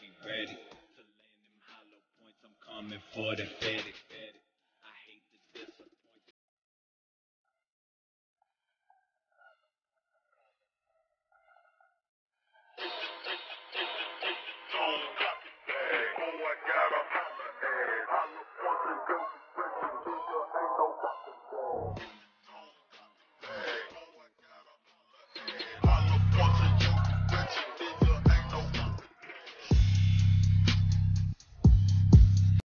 be ready. To land them hollow points, I'm coming for the fed. Don't oh, I got a